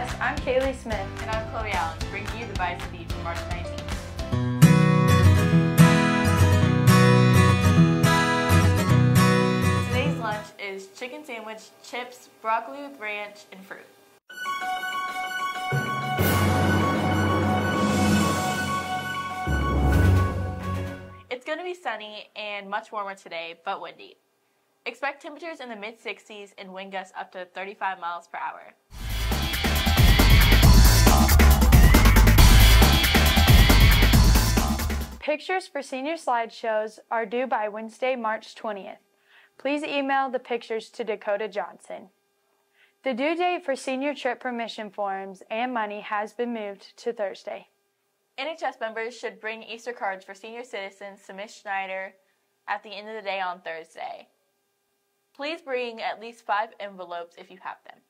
Natalie Smith. And I'm Chloe Allen, bringing you the Bison Beat for March 19th. Today's lunch is chicken sandwich, chips, broccoli with ranch, and fruit. It's going to be sunny and much warmer today, but windy. Expect temperatures in the mid 60s and wind gusts up to 35 miles per hour. Pictures for senior slideshows are due by Wednesday, March 20th. Please email the pictures to Dakota Johnson. The due date for senior trip permission forms and money has been moved to Thursday. NHS members should bring Easter cards for senior citizens to Ms. Schneider at the end of the day on Thursday. Please bring at least five envelopes if you have them.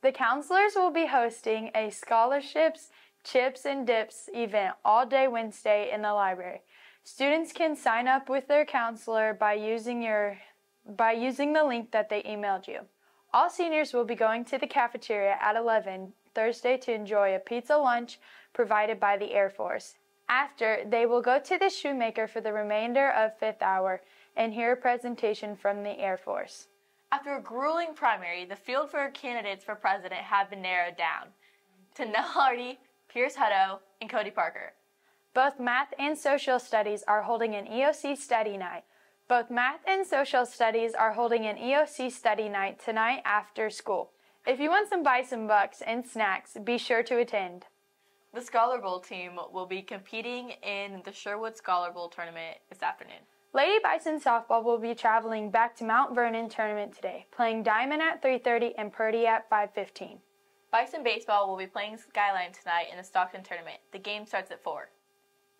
The counselors will be hosting a scholarships, chips, and dips event all day Wednesday in the library. Students can sign up with their counselor by using your by using the link that they emailed you. All seniors will be going to the cafeteria at 11 Thursday to enjoy a pizza lunch provided by the Air Force. After, they will go to the Shoemaker for the remainder of fifth hour and hear a presentation from the Air Force. After a grueling primary, the field for candidates for president have been narrowed down to Nell Hardy, Pierce Hutto, and Cody Parker. Both math and social studies are holding an EOC study night. Both math and social studies are holding an EOC study night tonight after school. If you want some bison bucks and snacks, be sure to attend. The Scholar Bowl team will be competing in the Sherwood Scholar Bowl tournament this afternoon. Lady Bison softball will be traveling back to Mount Vernon tournament today, playing Diamond at 3:30 and Purdy at 5:15. Bison baseball will be playing Skyline tonight in the Stockton tournament. The game starts at 4.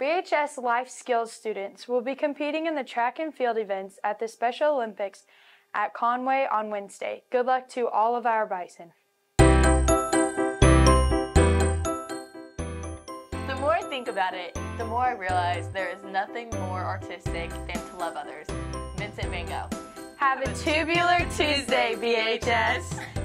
BHS Life Skills students will be competing in the track and field events at the Special Olympics at Conway on Wednesday. Good luck to all of our bison. The more I think about it, the more I realize there is nothing more artistic than to love others. Vincent Van Gogh. Have a tubular Tuesday, BHS.